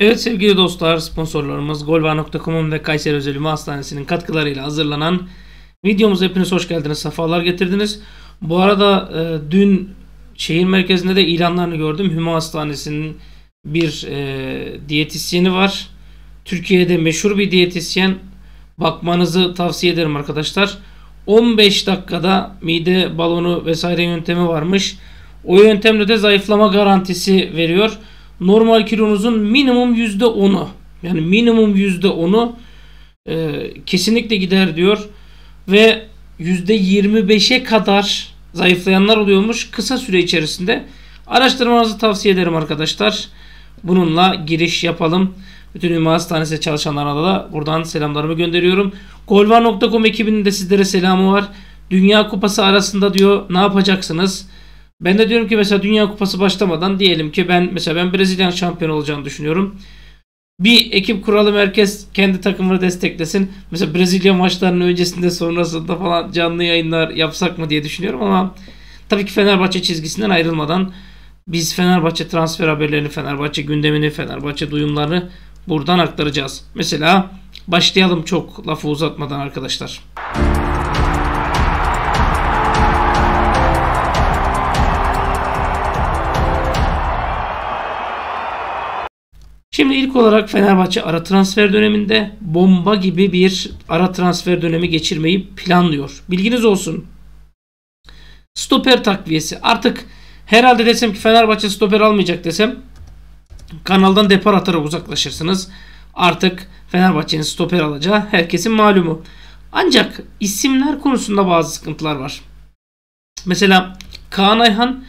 Evet sevgili dostlar sponsorlarımız Golva.com'un ve Kayseri Özel Hastanesi'nin katkılarıyla hazırlanan videomuza hepiniz hoş geldiniz. Safalar getirdiniz. Bu arada e, dün şehir merkezinde de ilanlarını gördüm. Hüma Hastanesi'nin bir e, diyetisyeni var. Türkiye'de meşhur bir diyetisyen. Bakmanızı tavsiye ederim arkadaşlar. 15 dakikada mide balonu vesaire yöntemi varmış. O yöntemle de zayıflama garantisi veriyor normal kilonuzun minimum %10'u yani minimum %10'u e, kesinlikle gider diyor ve %25'e kadar zayıflayanlar oluyormuş kısa süre içerisinde. Araştırmanızı tavsiye ederim arkadaşlar. Bununla giriş yapalım. Bütün Ünlü Hastanesi çalışanlarına da buradan selamlarımı gönderiyorum. Golvan.com ekibinin de sizlere selamı var. Dünya Kupası arasında diyor ne yapacaksınız? Ben de diyorum ki mesela Dünya Kupası başlamadan diyelim ki ben mesela ben Brezilya şampiyon olacağını düşünüyorum. Bir ekip kuralım herkes kendi takımını desteklesin. Mesela Brezilya maçlarının öncesinde sonrasında falan canlı yayınlar yapsak mı diye düşünüyorum ama tabii ki Fenerbahçe çizgisinden ayrılmadan biz Fenerbahçe transfer haberlerini, Fenerbahçe gündemini, Fenerbahçe duyumlarını buradan aktaracağız. Mesela başlayalım çok lafı uzatmadan arkadaşlar. Şimdi ilk olarak Fenerbahçe ara transfer döneminde bomba gibi bir ara transfer dönemi geçirmeyi planlıyor. Bilginiz olsun. Stoper takviyesi. Artık herhalde desem ki Fenerbahçe stoper almayacak desem kanaldan depar atarak uzaklaşırsınız. Artık Fenerbahçe'nin stoper alacağı herkesin malumu. Ancak isimler konusunda bazı sıkıntılar var. Mesela Kaan Ayhan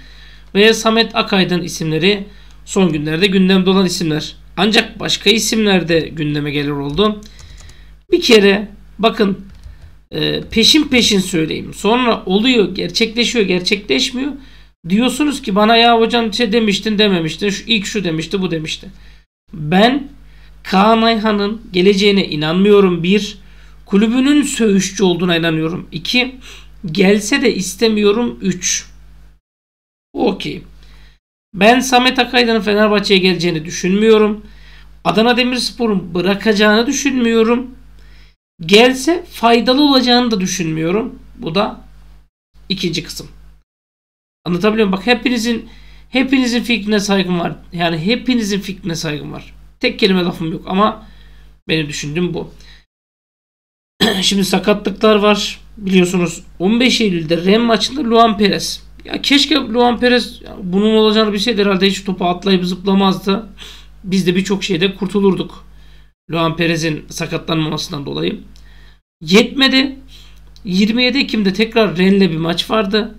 ve Samet Akaydın isimleri son günlerde gündemde olan isimler. Ancak başka isimler de gündeme gelir oldu. Bir kere bakın e, peşin peşin söyleyeyim. Sonra oluyor, gerçekleşiyor, gerçekleşmiyor. Diyorsunuz ki bana ya hocam şey demiştin dememiştin. Şu, ilk şu demişti, bu demişti. Ben Kaan Ayhan'ın geleceğine inanmıyorum. Bir, kulübünün söğüşçü olduğuna inanıyorum. İki, gelse de istemiyorum. Üç, okey. Ben Samet Akayda'nın Fenerbahçe'ye geleceğini düşünmüyorum. Adana Demirspor'un bırakacağını düşünmüyorum. Gelse faydalı olacağını da düşünmüyorum. Bu da ikinci kısım. Anlatabiliyor muyum? Bak hepinizin hepinizin fikrine saygım var. Yani hepinizin fikrine saygım var. Tek kelime lafım yok ama benim düşündüğüm bu. Şimdi sakatlıklar var. Biliyorsunuz 15 Eylül'de Rem maçında Luan Perez ya keşke Luan Perez bunun olacağını bilseydi herhalde hiç topa atlayıp zıplamazdı. Biz de birçok şeyde kurtulurduk. Luan Perez'in sakatlanmamasından dolayı. Yetmedi. 27 Ekim'de tekrar Rennes'le bir maç vardı.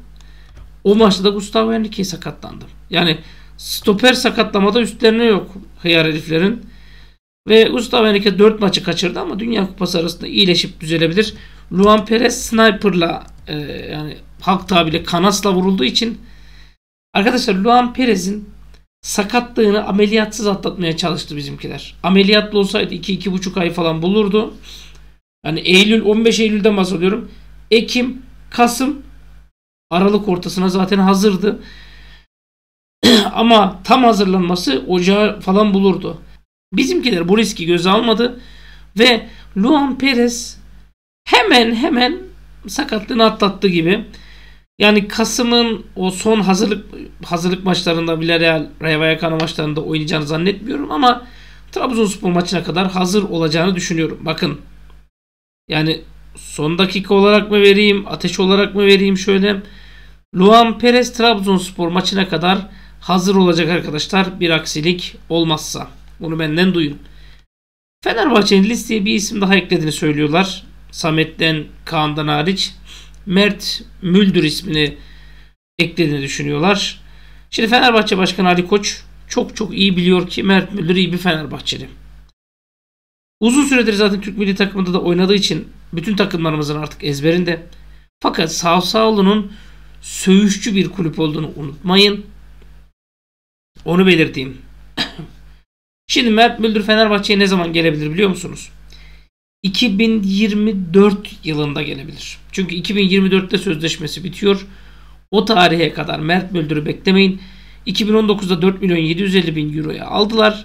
O maçta da Gustavo Henrique sakatlandı. Yani stoper sakatlamada üstlerine yok hıyar heriflerin. Ve Gustavo Henrique 4 maçı kaçırdı ama Dünya Kupası arasında iyileşip düzelebilir. Luan Perez sniper'la e, yani halk tabiriyle kanasla vurulduğu için arkadaşlar Luan Perez'in sakatlığını ameliyatsız atlatmaya çalıştı bizimkiler. Ameliyatlı olsaydı 2-2,5 ay falan bulurdu. Yani Eylül 15 Eylül'den bahsediyorum. Ekim, Kasım, Aralık ortasına zaten hazırdı. Ama tam hazırlanması ocağı falan bulurdu. Bizimkiler bu riski göze almadı ve Luan Perez hemen hemen sakatlığını atlattı gibi. Yani Kasım'ın o son hazırlık hazırlık maçlarında Villarreal, Rayo Vallecano maçlarında oynayacağını zannetmiyorum ama Trabzonspor maçına kadar hazır olacağını düşünüyorum. Bakın yani son dakika olarak mı vereyim, ateş olarak mı vereyim şöyle. Luan Perez Trabzonspor maçına kadar hazır olacak arkadaşlar bir aksilik olmazsa. Bunu benden duyun. Fenerbahçe'nin listeye bir isim daha eklediğini söylüyorlar. Samet'ten, Kaan'dan hariç. Mert Müldür ismini eklediğini düşünüyorlar. Şimdi Fenerbahçe Başkanı Ali Koç çok çok iyi biliyor ki Mert Müldür iyi bir Fenerbahçeli. Uzun süredir zaten Türk milli takımında da oynadığı için bütün takımlarımızın artık ezberinde. Fakat Savsaoğlu'nun söğüşçü bir kulüp olduğunu unutmayın. Onu belirteyim. Şimdi Mert Müldür Fenerbahçe'ye ne zaman gelebilir biliyor musunuz? 2024 yılında gelebilir. Çünkü 2024'te sözleşmesi bitiyor. O tarihe kadar Mert Müldür'ü beklemeyin. 2019'da 4 milyon 750 bin euroya aldılar.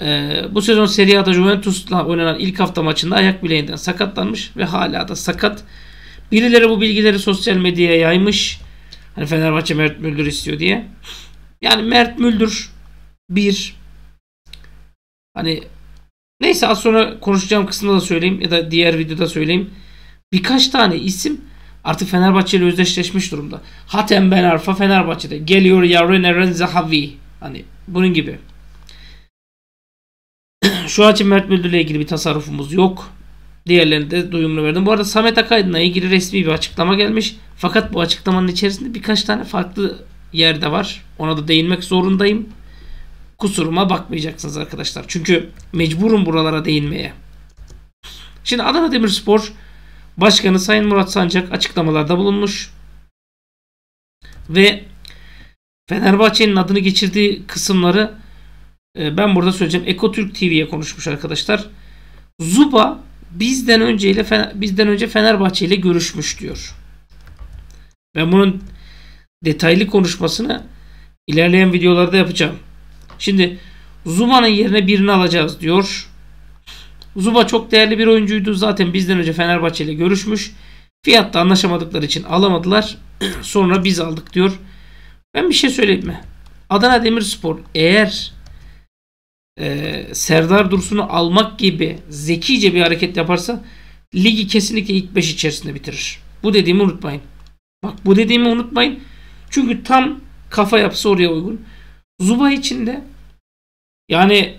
Ee, bu sezon Serie A'da Juventus'la oynanan ilk hafta maçında ayak bileğinden sakatlanmış ve hala da sakat. Birileri bu bilgileri sosyal medyaya yaymış. Hani Fenerbahçe Mert Müldür istiyor diye. Yani Mert Müldür bir hani neyse az sonra konuşacağım kısımda da söyleyeyim ya da diğer videoda söyleyeyim. Birkaç tane isim artık Fenerbahçe ile özdeşleşmiş durumda. Hatem Ben Arfa Fenerbahçe'de. Geliyor Yarın Eren Zahavi. Hani bunun gibi. Şu an için Mert Müldür ile ilgili bir tasarrufumuz yok. Diğerlerini de duyumlu verdim. Bu arada Samet Akaydın'la ilgili resmi bir açıklama gelmiş. Fakat bu açıklamanın içerisinde birkaç tane farklı yerde var. Ona da değinmek zorundayım. Kusuruma bakmayacaksınız arkadaşlar. Çünkü mecburum buralara değinmeye. Şimdi Adana Demirspor Başkanı Sayın Murat Sancak açıklamalarda bulunmuş. Ve Fenerbahçe'nin adını geçirdiği kısımları e, ben burada söyleyeceğim. Ekotürk TV'ye konuşmuş arkadaşlar. Zuba bizden önce ile bizden önce Fenerbahçe ile görüşmüş diyor. Ben bunun detaylı konuşmasını ilerleyen videolarda yapacağım. Şimdi Zuba'nın yerine birini alacağız diyor. Zuba çok değerli bir oyuncuydu. Zaten bizden önce Fenerbahçe ile görüşmüş. Fiyatta anlaşamadıkları için alamadılar. Sonra biz aldık diyor. Ben bir şey söyleyeyim mi? Adana Demirspor eğer e, Serdar Dursun'u almak gibi zekice bir hareket yaparsa ligi kesinlikle ilk 5 içerisinde bitirir. Bu dediğimi unutmayın. Bak bu dediğimi unutmayın. Çünkü tam kafa yapısı oraya uygun. Zuba için de yani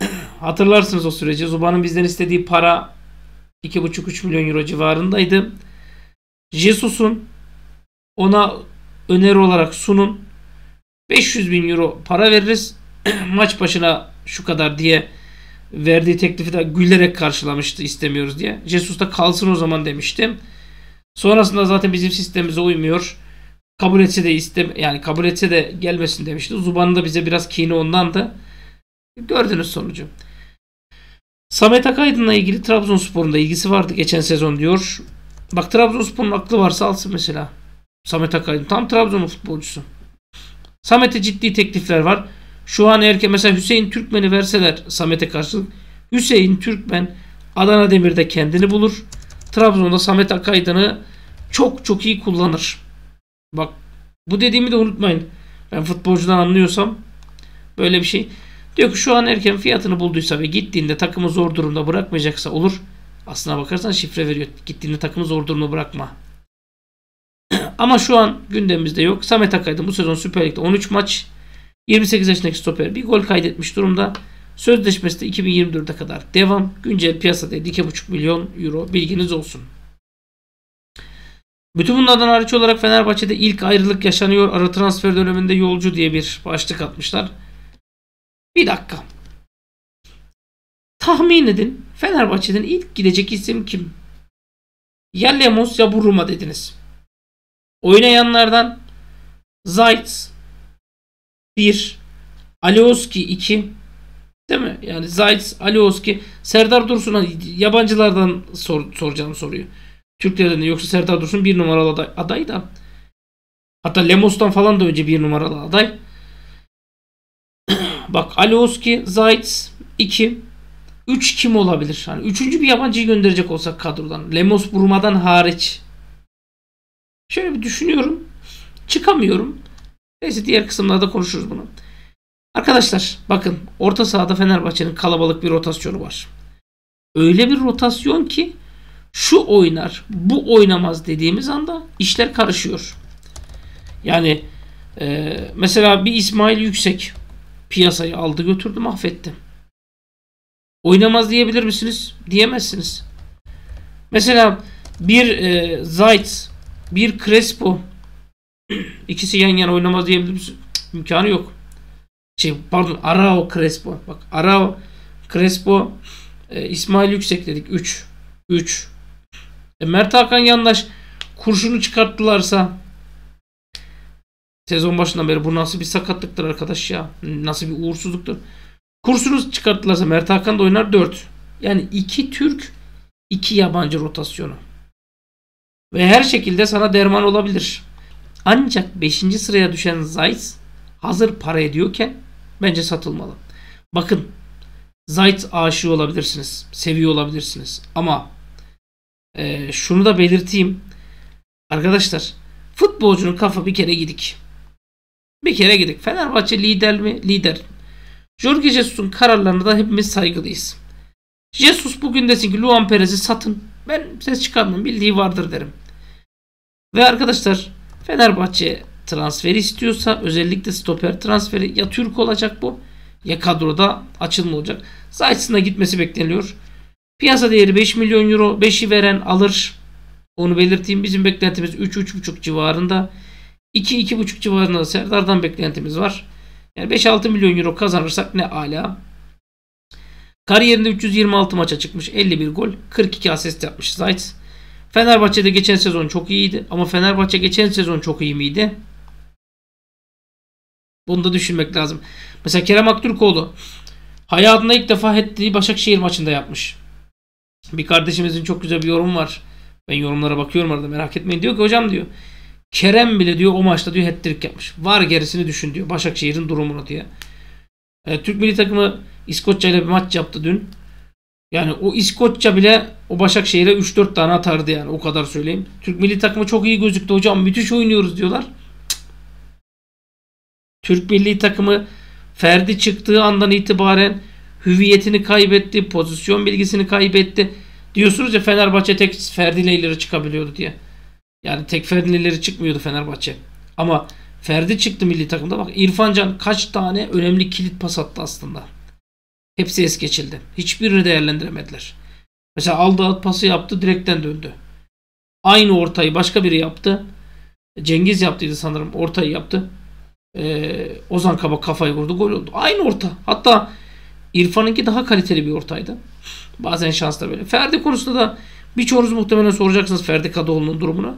hatırlarsınız o süreci. Zuba'nın bizden istediği para 2,5-3 milyon euro civarındaydı. Jesus'un ona öneri olarak sunun 500 bin euro para veririz. Maç başına şu kadar diye verdiği teklifi de gülerek karşılamıştı istemiyoruz diye. Jesus da kalsın o zaman demiştim. Sonrasında zaten bizim sistemimize uymuyor. Kabul etse de istem yani kabul etse de gelmesin demişti. Zuban'ın da bize biraz kini ondan da. Gördünüz sonucu. Samet Akaydın'la ilgili Trabzonspor'un da ilgisi vardı geçen sezon diyor. Bak Trabzonspor'un aklı varsa alsın mesela. Samet Akaydın tam Trabzon'un futbolcusu. Samet'e ciddi teklifler var. Şu an erken mesela Hüseyin Türkmen'i verseler Samet'e karşılık Hüseyin Türkmen Adana Demir'de kendini bulur. Trabzon'da Samet Akaydın'ı çok çok iyi kullanır. Bak bu dediğimi de unutmayın. Ben futbolcudan anlıyorsam böyle bir şey. Diyor ki şu an erken fiyatını bulduysa ve gittiğinde takımı zor durumda bırakmayacaksa olur. Aslına bakarsan şifre veriyor. Gittiğinde takımı zor durumda bırakma. Ama şu an gündemimizde yok. Samet Akaydın bu sezon Süper Lig'de 13 maç 28 yaşındaki stoper bir gol kaydetmiş durumda. Sözleşmesi de 2024'e kadar devam. Güncel piyasada 2,5 milyon euro bilginiz olsun. Bütün bunlardan hariç olarak Fenerbahçe'de ilk ayrılık yaşanıyor. Ara transfer döneminde yolcu diye bir başlık atmışlar. Bir dakika. Tahmin edin Fenerbahçe'den ilk gidecek isim kim? Ya Lemos ya Buruma dediniz. Oynayanlardan Zayt 1 Alioski 2 Değil mi? Yani Zayt, Alioski, Serdar Dursun'a yabancılardan sor, soracağım soruyu. Türklerden yoksa Serdar Dursun bir numaralı aday, aday da. Hatta Lemos'tan falan da önce bir numaralı aday. Bak Alioski, Zayt 2 3 kim olabilir? Hani üçüncü bir yabancıyı gönderecek olsak kadrodan. Lemos Burma'dan hariç. Şöyle bir düşünüyorum. Çıkamıyorum. Neyse diğer kısımlarda konuşuruz bunu. Arkadaşlar bakın orta sahada Fenerbahçe'nin kalabalık bir rotasyonu var. Öyle bir rotasyon ki şu oynar bu oynamaz dediğimiz anda işler karışıyor. Yani e, mesela bir İsmail Yüksek piyasayı aldı götürdü mahvetti. Oynamaz diyebilir misiniz? Diyemezsiniz. Mesela bir e, Zayt, bir Crespo ikisi yan yana oynamaz diyebilir misiniz? İmkanı yok. Şey, pardon Arao Crespo. Bak Arao Crespo e, İsmail Yüksek dedik. 3. 3. E, Mert Hakan Yandaş kurşunu çıkarttılarsa sezon başından beri bu nasıl bir sakatlıktır arkadaş ya. Nasıl bir uğursuzluktur. Kursunu çıkarttılarsa Mert Hakan da oynar 4. Yani 2 Türk 2 yabancı rotasyonu. Ve her şekilde sana derman olabilir. Ancak 5. sıraya düşen Zayt hazır para ediyorken bence satılmalı. Bakın Zayt aşığı olabilirsiniz. Seviyor olabilirsiniz. Ama e, şunu da belirteyim. Arkadaşlar futbolcunun kafa bir kere gidik. Bir kere gidik. Fenerbahçe lider mi? Lider. Jorge Jesus'un kararlarına da hepimiz saygılıyız. Jesus bugün desin ki Luan Perez'i satın. Ben ses çıkarmam. Bildiği vardır derim. Ve arkadaşlar Fenerbahçe transferi istiyorsa özellikle stoper transferi ya Türk olacak bu ya kadroda açılma olacak. Zayt'sın gitmesi bekleniliyor. Piyasa değeri 5 milyon euro. 5'i veren alır. Onu belirteyim. Bizim beklentimiz 3-3,5 civarında. 2-2,5 civarında da Serdar'dan beklentimiz var. Yani 5-6 milyon euro kazanırsak ne ala. Kariyerinde 326 maça çıkmış. 51 gol. 42 asist yapmış Zayt. Fenerbahçe'de geçen sezon çok iyiydi. Ama Fenerbahçe geçen sezon çok iyi miydi? Bunu da düşünmek lazım. Mesela Kerem Aktürkoğlu hayatında ilk defa ettiği Başakşehir maçında yapmış. Bir kardeşimizin çok güzel bir yorum var. Ben yorumlara bakıyorum arada merak etmeyin. Diyor ki hocam diyor Kerem bile diyor o maçta diyor hat yapmış. Var gerisini düşün diyor Başakşehir'in durumunu diye. E, Türk milli takımı İskoçya ile bir maç yaptı dün. Yani o İskoçya bile o Başakşehir'e 3-4 tane atardı yani o kadar söyleyeyim. Türk milli takımı çok iyi gözüktü hocam müthiş oynuyoruz diyorlar. Türk milli takımı Ferdi çıktığı andan itibaren hüviyetini kaybetti, pozisyon bilgisini kaybetti. Diyorsunuz ya Fenerbahçe tek Ferdi ile ileri çıkabiliyordu diye. Yani tek Ferdi ile ileri çıkmıyordu Fenerbahçe. Ama Ferdi çıktı milli takımda. Bak İrfan Can kaç tane önemli kilit pas attı aslında. Hepsi es geçildi. Hiçbirini değerlendiremediler. Mesela aldığı pası yaptı direkten döndü. Aynı ortayı başka biri yaptı. Cengiz yaptıydı sanırım. Ortayı yaptı. Ee, Ozan Kaba kafayı vurdu. Gol oldu. Aynı orta. Hatta İrfan'ınki daha kaliteli bir ortaydı. Bazen şans da böyle. Ferdi konusunda da birçoğunuz muhtemelen soracaksınız Ferdi Kadıoğlu'nun durumunu.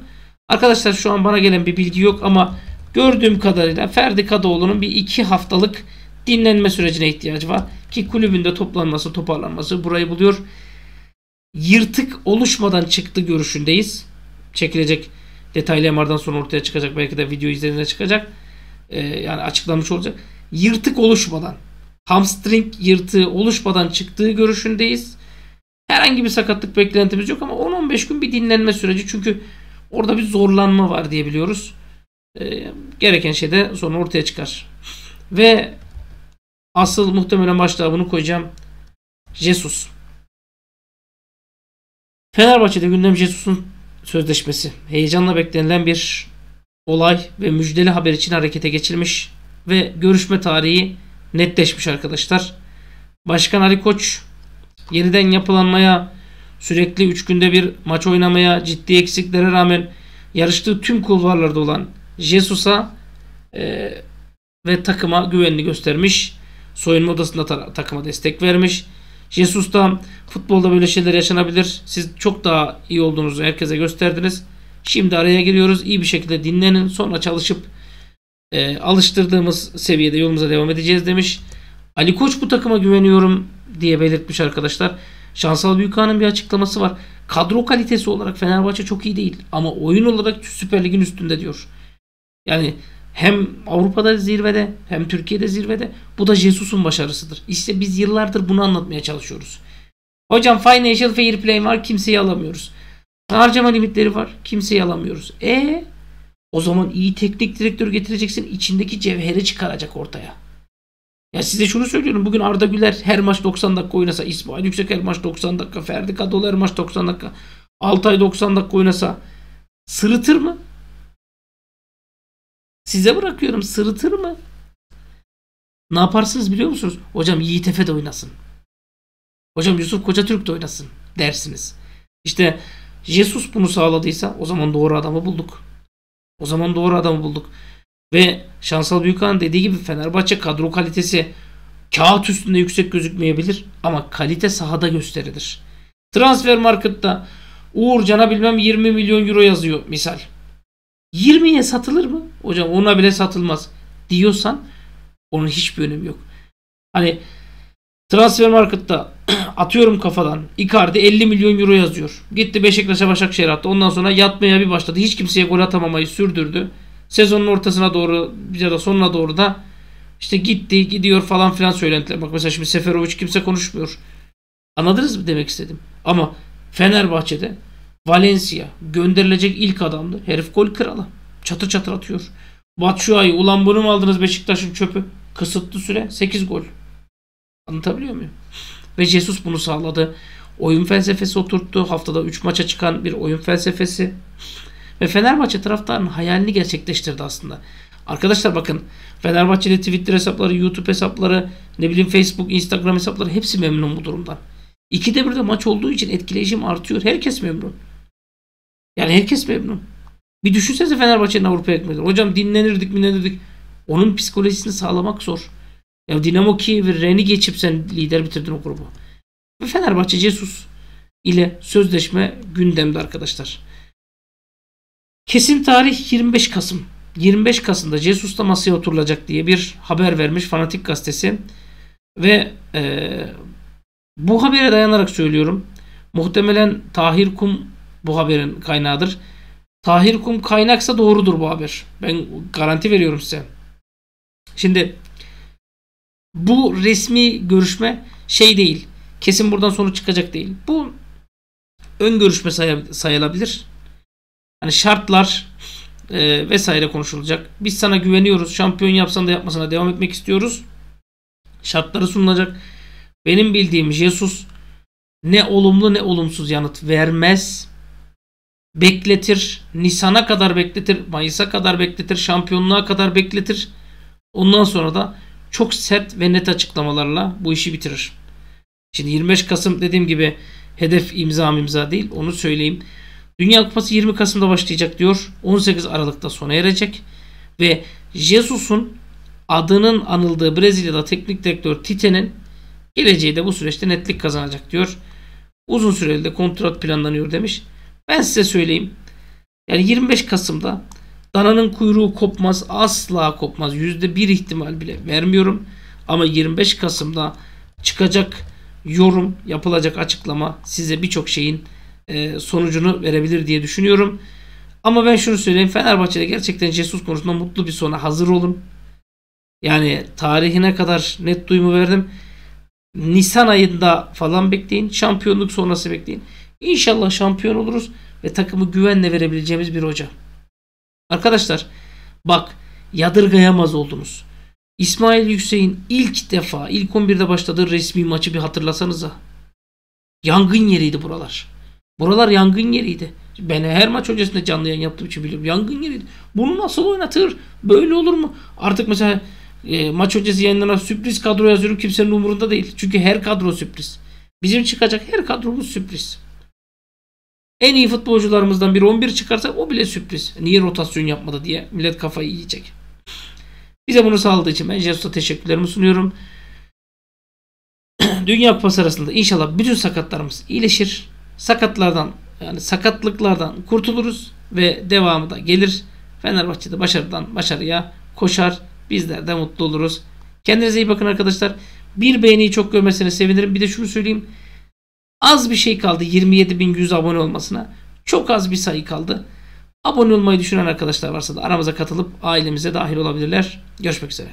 Arkadaşlar şu an bana gelen bir bilgi yok ama gördüğüm kadarıyla Ferdi Kadıoğlu'nun bir iki haftalık dinlenme sürecine ihtiyacı var. Ki kulübünde toplanması, toparlanması burayı buluyor. Yırtık oluşmadan çıktı görüşündeyiz. Çekilecek detaylı MR'dan sonra ortaya çıkacak. Belki de video izlediğinde çıkacak. Ee, yani açıklanmış olacak. Yırtık oluşmadan hamstring yırtığı oluşmadan çıktığı görüşündeyiz. Herhangi bir sakatlık beklentimiz yok ama 10-15 gün bir dinlenme süreci. Çünkü orada bir zorlanma var diye biliyoruz. E, gereken şey de sonra ortaya çıkar. Ve asıl muhtemelen başlığa bunu koyacağım. Jesus. Fenerbahçe'de gündem Jesus'un sözleşmesi. Heyecanla beklenilen bir olay ve müjdeli haber için harekete geçilmiş ve görüşme tarihi netleşmiş arkadaşlar. Başkan Ali Koç yeniden yapılanmaya sürekli 3 günde bir maç oynamaya ciddi eksiklere rağmen yarıştığı tüm kulvarlarda olan Jesus'a e, ve takıma güvenini göstermiş. Soyunma odasında ta- takıma destek vermiş. Jesus da futbolda böyle şeyler yaşanabilir. Siz çok daha iyi olduğunuzu herkese gösterdiniz. Şimdi araya giriyoruz. İyi bir şekilde dinlenin. Sonra çalışıp e, alıştırdığımız seviyede yolumuza devam edeceğiz demiş. Ali Koç bu takıma güveniyorum diye belirtmiş arkadaşlar. Şansal Büyükhan'ın bir açıklaması var. Kadro kalitesi olarak Fenerbahçe çok iyi değil ama oyun olarak Süper Lig'in üstünde diyor. Yani hem Avrupa'da zirvede hem Türkiye'de zirvede. Bu da Jesus'un başarısıdır. İşte biz yıllardır bunu anlatmaya çalışıyoruz. Hocam financial fair play var kimseyi alamıyoruz. Harcama limitleri var kimseyi alamıyoruz. E o zaman iyi teknik direktör getireceksin. içindeki cevheri çıkaracak ortaya. Ya size şunu söylüyorum. Bugün Arda Güler her maç 90 dakika oynasa, İsmail Yüksek her maç 90 dakika, Ferdi Kadıoğlu her maç 90 dakika, Altay 90 dakika oynasa sırıtır mı? Size bırakıyorum sırıtır mı? Ne yaparsınız biliyor musunuz? Hocam Yiğit Efe de oynasın. Hocam Yusuf Koca Türk de oynasın dersiniz. İşte Jesus bunu sağladıysa o zaman doğru adamı bulduk. O zaman doğru adamı bulduk. Ve Şansal Büyükhan dediği gibi Fenerbahçe kadro kalitesi kağıt üstünde yüksek gözükmeyebilir ama kalite sahada gösterilir. Transfer markette Uğurcan'a bilmem 20 milyon euro yazıyor misal. 20'ye satılır mı? Hocam ona bile satılmaz diyorsan onun hiçbir önemi yok. Hani transfer markette atıyorum kafadan Icardi 50 milyon euro yazıyor. Gitti Beşiktaş'a Başakşehir attı. Ondan sonra yatmaya bir başladı. Hiç kimseye gol atamamayı sürdürdü. Sezonun ortasına doğru ya da sonuna doğru da İşte gitti gidiyor falan filan söylentiler. Bak mesela şimdi Seferovic kimse konuşmuyor. Anladınız mı demek istedim. Ama Fenerbahçe'de Valencia gönderilecek ilk adamdı. Herif gol kralı. Çatır çatır atıyor. Batshuayi ulan bunu mu aldınız Beşiktaş'ın çöpü? Kısıtlı süre 8 gol. Anlatabiliyor muyum? Ve Jesus bunu sağladı. Oyun felsefesi oturttu. Haftada 3 maça çıkan bir oyun felsefesi. Ve Fenerbahçe taraftarının hayalini gerçekleştirdi aslında. Arkadaşlar bakın Fenerbahçe'de Twitter hesapları, YouTube hesapları, ne bileyim Facebook, Instagram hesapları hepsi memnun bu durumdan. İkide bir de maç olduğu için etkileyicim artıyor. Herkes memnun. Yani herkes memnun. Bir düşünsenize Fenerbahçe'nin Avrupa'ya gitmedi. Hocam dinlenirdik dinlenirdik. Onun psikolojisini sağlamak zor. Ya Dinamo Kiev'i Ren'i geçip sen lider bitirdin o grubu. Ve Fenerbahçe Jesus ile sözleşme gündemde arkadaşlar. Kesin tarih 25 Kasım. 25 Kasım'da Jesus da masaya oturulacak diye bir haber vermiş Fanatik Gazetesi. Ve e, bu habere dayanarak söylüyorum. Muhtemelen Tahir Kum bu haberin kaynağıdır. Tahir Kum kaynaksa doğrudur bu haber. Ben garanti veriyorum size. Şimdi bu resmi görüşme şey değil. Kesin buradan sonuç çıkacak değil. Bu ön görüşme sayılabilir. Hani şartlar e, vesaire konuşulacak. Biz sana güveniyoruz. Şampiyon yapsan da yapmasına devam etmek istiyoruz. Şartları sunulacak. Benim bildiğim Jesus ne olumlu ne olumsuz yanıt vermez. Bekletir. Nisan'a kadar bekletir. Mayıs'a kadar bekletir. Şampiyonluğa kadar bekletir. Ondan sonra da çok sert ve net açıklamalarla bu işi bitirir. Şimdi 25 Kasım dediğim gibi hedef imza imza değil onu söyleyeyim. Dünya Kupası 20 Kasım'da başlayacak diyor. 18 Aralık'ta sona erecek. Ve Jesus'un adının anıldığı Brezilya'da teknik direktör Tite'nin geleceği de bu süreçte netlik kazanacak diyor. Uzun süreli de kontrat planlanıyor demiş. Ben size söyleyeyim. Yani 25 Kasım'da dananın kuyruğu kopmaz. Asla kopmaz. %1 ihtimal bile vermiyorum. Ama 25 Kasım'da çıkacak yorum, yapılacak açıklama size birçok şeyin e, sonucunu verebilir diye düşünüyorum. Ama ben şunu söyleyeyim. Fenerbahçe'de gerçekten Jesus konusunda mutlu bir sona hazır olun. Yani tarihine kadar net duyumu verdim. Nisan ayında falan bekleyin. Şampiyonluk sonrası bekleyin. İnşallah şampiyon oluruz ve takımı güvenle verebileceğimiz bir hoca. Arkadaşlar bak yadırgayamaz oldunuz. İsmail Yüksek'in ilk defa ilk 11'de başladığı resmi maçı bir hatırlasanıza. Yangın yeriydi buralar. Buralar yangın yeriydi. Ben her maç öncesinde canlı yayın yaptığım için biliyorum. Yangın yeriydi. Bunu nasıl oynatır? Böyle olur mu? Artık mesela e, maç öncesi yayınlanan sürpriz kadro yazıyorum. Kimsenin umurunda değil. Çünkü her kadro sürpriz. Bizim çıkacak her kadromuz sürpriz. En iyi futbolcularımızdan biri 11 çıkarsa o bile sürpriz. Niye rotasyon yapmadı diye millet kafayı yiyecek. Bize bunu sağladığı için ben Jesus'a teşekkürlerimi sunuyorum. Dünya Kupası arasında inşallah bütün sakatlarımız iyileşir sakatlardan yani sakatlıklardan kurtuluruz ve devamı da gelir. Fenerbahçe'de başarıdan başarıya koşar. Bizler de mutlu oluruz. Kendinize iyi bakın arkadaşlar. Bir beğeniyi çok görmesine sevinirim. Bir de şunu söyleyeyim. Az bir şey kaldı 27.100 abone olmasına. Çok az bir sayı kaldı. Abone olmayı düşünen arkadaşlar varsa da aramıza katılıp ailemize dahil olabilirler. Görüşmek üzere.